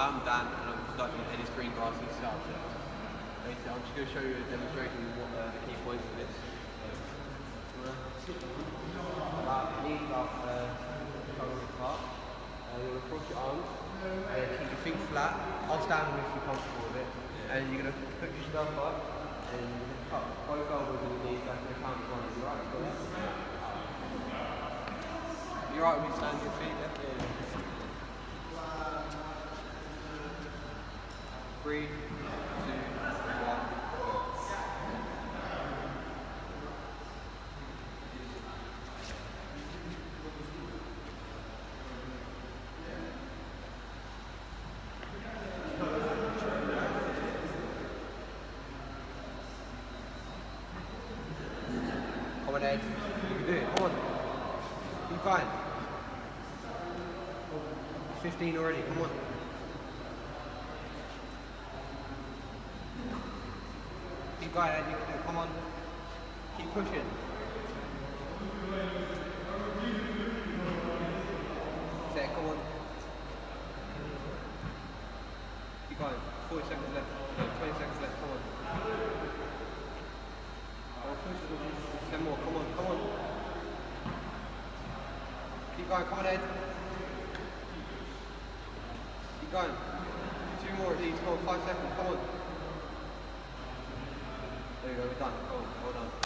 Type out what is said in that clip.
I'm Dan, and I'm conducting Ediz Greengrass's South Basically, I'm just going to show you a demonstration of what uh, the key points of this. About knees up, uh, apart. Uh, you're going to cross your arms, and keep your feet flat. I'll stand if you're comfortable with it. And you're going to put yourself up, and you're going to cut both elbows and knees back to the count of one. You're right. You're right with me standing your feet, yeah? yeah. Three, two, one. Come on, Ed. You can do it. Come on. Keep going. 15 already. Come on. Keep going, Ed. You can do it. Come on. Keep pushing. Set. Come on. Keep going. 40 seconds left. No, 20 seconds left. Come on. Oh, push. 10 more. Come on. Come on. Keep going. Come on, Ed. Keep going. Two more of these. Come on. Five seconds. Come on. There you go. We're done. Go on. Well done.